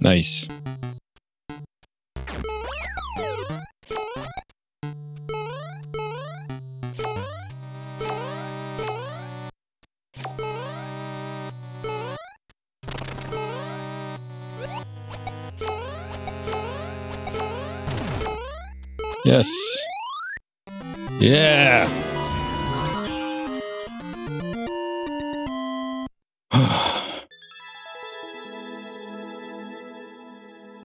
Nice. Yes. Yeah.